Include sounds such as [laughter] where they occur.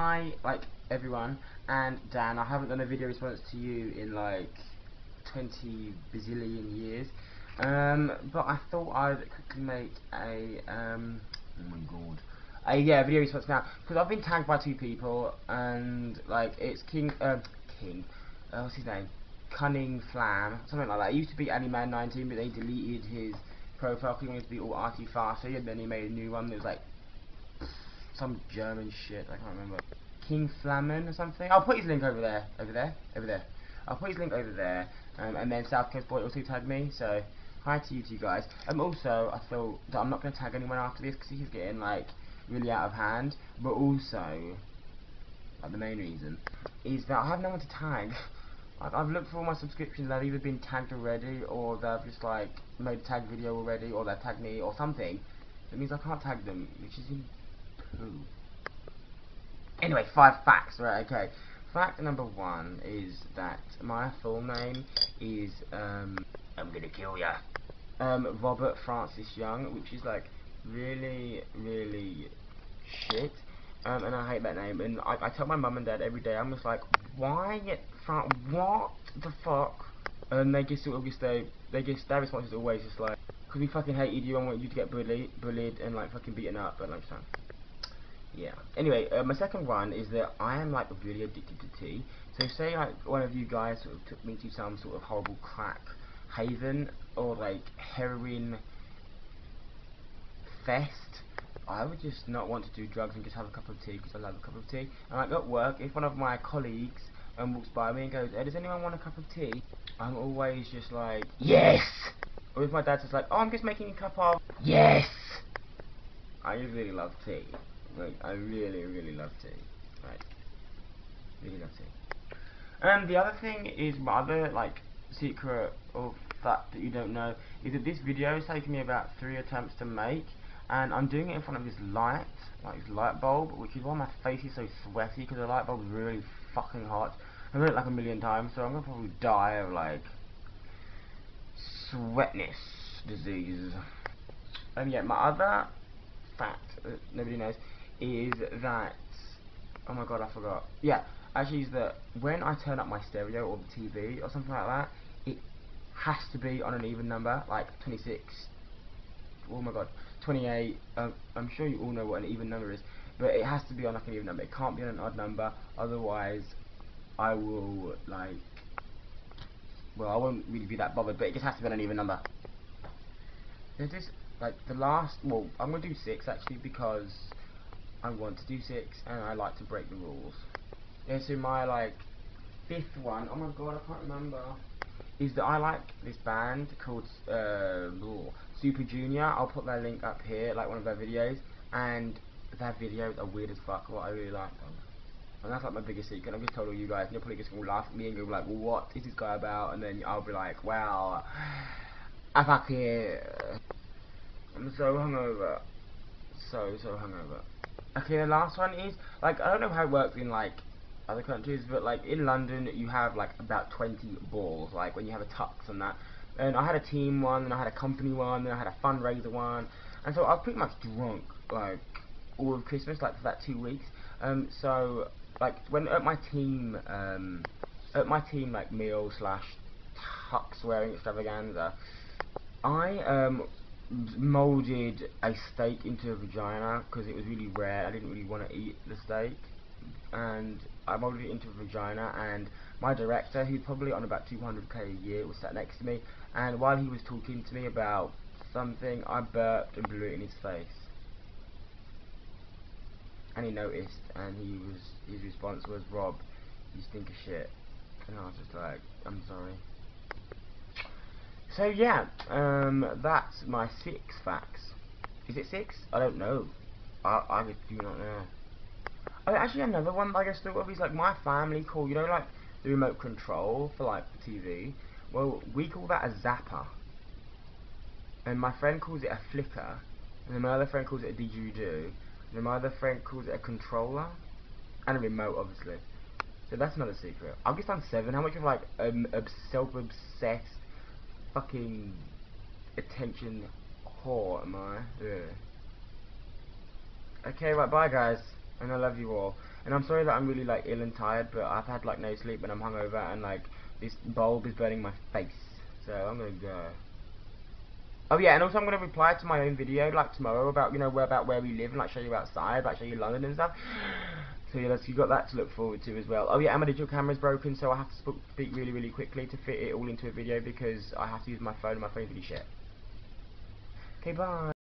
Hi, like everyone, and Dan. I haven't done a video response to you in like 20 bazillion years, um, but I thought I'd quickly make a um, oh my god, a yeah video response now because I've been tagged by two people, and like it's King, uh, King, uh, what's his name? Cunning Flam, something like that. He used to be Animan19, but they deleted his profile because he wanted to be all arty farty, and then he made a new one that was like some German shit. I can't remember. King Flamen or something. I'll put his link over there, over there, over there. I'll put his link over there, um, and then South Coast Boy also tagged me. So hi to you two guys. Um, also I feel that I'm not gonna tag anyone after this because he's getting like really out of hand. But also, like the main reason is that I have no one to tag. [laughs] Like, I've looked for all my subscriptions, they've either been tagged already, or they've just like made a tag video already, or they've tagged me, or something. It means I can't tag them, which is Anyway, five facts, right, okay. Fact number one is that my full name is, um, I'm gonna kill ya. Um, Robert Francis Young, which is like really, really shit. Um, and I hate that name. And I, I tell my mum and dad every day, I'm just like, why, Fran what the fuck? And they just sort of just, they, they just, their response is always just like, because we fucking hated you and want you to get bullied, bullied and like fucking beaten up at lunchtime yeah. Anyway, uh, my second one is that I am like really addicted to tea. So say like one of you guys sort of took me to some sort of horrible crack haven or like heroin fest, I would just not want to do drugs and just have a cup of tea because I love a cup of tea. And like at work, if one of my colleagues um, walks by me and goes, hey, does anyone want a cup of tea? I'm always just like, yes! Or if my dad's just like, oh, I'm just making a cup of, yes! I just really love tea. I really, really love tea. Right. Really love tea. And the other thing is, my other, like, secret of fact that you don't know is that this video has taken me about three attempts to make and I'm doing it in front of this light, like this light bulb, which is why my face is so sweaty because the light bulb is really fucking hot. I've done it like a million times, so I'm gonna probably die of like sweatness disease. And yeah, my other fact that nobody knows is that oh my god I forgot. Yeah actually is that when I turn up my stereo or the TV or something like that it has to be on an even number like 26 oh my god 28 um, I'm sure you all know what an even number is but it has to be on like an even number. It can't be on an odd number otherwise I will like well I won't really be that bothered but it just has to be on an even number. There's this like the last well I'm gonna do six actually because I want to do six and I like to break the rules. Yeah, so my like fifth one, oh my god, I can't remember, is that I like this band called uh, Super Junior. I'll put their link up here, like one of their videos, and their videos are weird as fuck, what I really like them. And that's like my biggest secret. I've just told all you guys, and you're probably just gonna laugh at me and go like, well, what is this guy about? And then I'll be like, well, I fucking, I'm so hungover, so so hungover. Okay, the last one is like I don't know how it works in like other countries, but like in London you have like about 20 balls, like when you have a tux and that. And I had a team one, and I had a company one, and I had a fundraiser one, and so I was pretty much drunk like all of Christmas, like for that two weeks. Um, so like when at my team, um, at my team like meal slash tux wearing extravaganza, I um molded a steak into a vagina because it was really rare. I didn't really want to eat the steak, and I molded it into a vagina. And my director, who's probably on about 200k a year, was sat next to me. And while he was talking to me about something, I burped and blew it in his face. And he noticed, and he was his response was, "Rob, you stink of shit." And I was just like, "I'm sorry." So yeah, um, that's my six facts. Is it six? I don't know. I, I do not know. Oh, actually another one I guess thought of is like my family call, you know like the remote control for like TV? Well, we call that a zapper. And my friend calls it a flicker. And then my other friend calls it a didgeridoo. And then my other friend calls it a controller. And a remote, obviously. So that's another secret. I've just done seven. How much of like um, self-obsessed fucking attention whore am I? Yeah. Okay, right, bye guys. And I love you all. And I'm sorry that I'm really like ill and tired, but I've had like no sleep and I'm hungover and like this bulb is burning my face. So I'm gonna go. Oh yeah, and also I'm gonna reply to my own video like tomorrow about you know where about where we live and like show you outside, like show you London and stuff. So yeah, that's, you got that to look forward to as well. Oh yeah, and my digital camera's broken, so I have to speak really really quickly to fit it all into a video because I have to use my phone and my phone's really shit. Okay, bye.